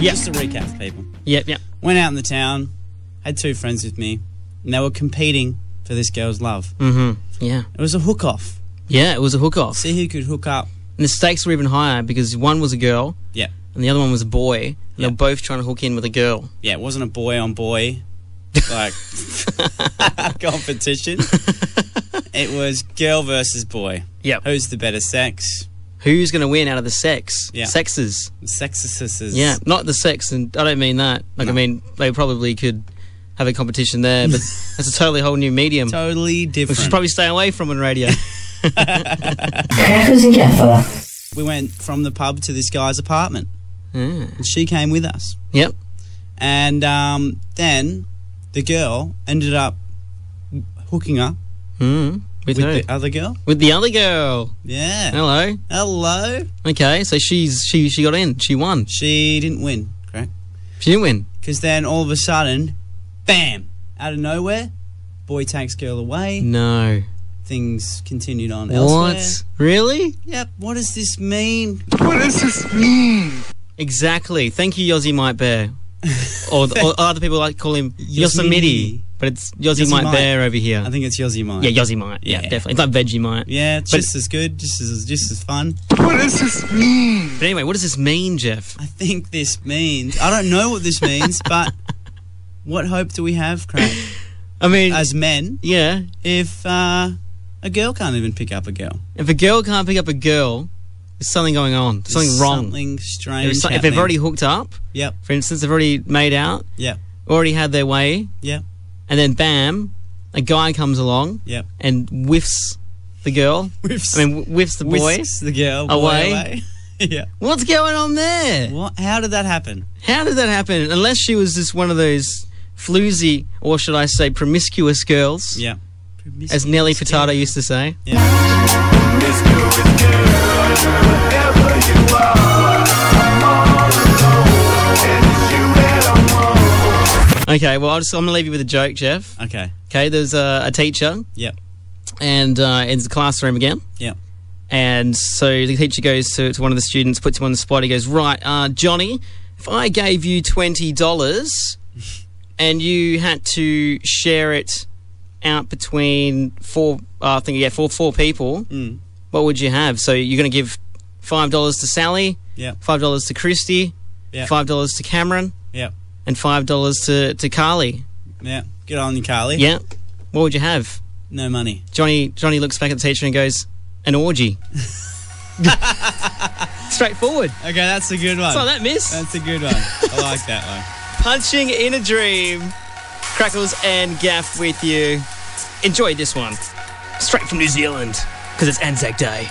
Yep. Just to recap, people. Yep, yep. Went out in the town, had two friends with me, and they were competing for this girl's love. Mm-hmm. Yeah. It was a hook off. Yeah, it was a hook off. See who could hook up. And the stakes were even higher because one was a girl Yeah. and the other one was a boy. And they were both trying to hook in with a girl. Yeah, it wasn't a boy on boy like competition. It was girl versus boy. Yep. Who's the better sex? Who's going to win out of the sex? Yeah. Sexes. Sexes. Yeah, not the sex, and I don't mean that. Like, I mean, they probably could have a competition there, but that's a totally whole new medium. Totally different. We different. should probably stay away from on radio. Crackles and Gafa. we went from the pub to this guy's apartment, Yeah. and she came with us. Yep. And um, then the girl ended up hooking up Mm. With, with the other girl. with the other girl. Yeah. Hello. Hello. Okay, so she's she she got in. She won. She didn't win, correct? She didn't win. Because then all of a sudden, bam, out of nowhere, boy takes girl away. No. Things continued on elsewhere. What? Really? Yep. What does this mean? What does this mean? Exactly. Thank you, Yossi Might Bear. or, or other people like call him Yosemite. Yosemite, but it's Yossi Yosemite. Might Bear over here. I think it's Yossi Mine. yeah, Yossi Might. Yeah, Yeah. definitely. It's like Vegemite. Yeah, it's But- just as good, just as just as fun. What does this mean? But anyway, what does this mean, Jeff? I think this means I don't know what this means, but what hope do we have, Craig, I mean, as men, yeah, if uh, a girl can't even pick up a girl? if a girl can't pick up a girl, there's something going on. There's something wrong. Something strange. There's so- if they've already hooked up, Yep. for instance, they've already made out, Yep. already had their way, Yep. And then bam, a guy comes along Yep. and whiffs the girl. Whiffs, I mean, wh- whiffs the boy. whisks the girl boy Away. away. yeah. What's going on there? What? How did that happen? How did that happen? Unless she was just one of those floozy, or should I say, promiscuous girls, Yeah. as Nelly Furtado used to say. Okay, well, I'll just, I'm going to leave you with a joke, Jeff. Okay. Okay, there's a, a teacher, Yep. and uh, in the classroom again. Yep. And so the teacher goes to, to one of the students, puts him on the spot. He goes, Right, uh, Johnny, if I gave you $20 and you had to share it out between four, uh, I think, yeah, four, four people, Mm. what would you have? So you're going to give $5 to Sally, Yep. $5 to Christy, Yeah. $5 to Cameron, Yep. And $5 to, to Carly. Yeah. Good on you, Carly. Yeah. What would you have? No money. Johnny Johnny looks back at the teacher and goes, "An orgy." Straightforward. Okay, that's a good one. All that, miss. That's a good one. I like that one. Punching in a dream. Crackles and Gafa with you. Enjoy this one. Straight from New Zealand, because it's Anzac Day.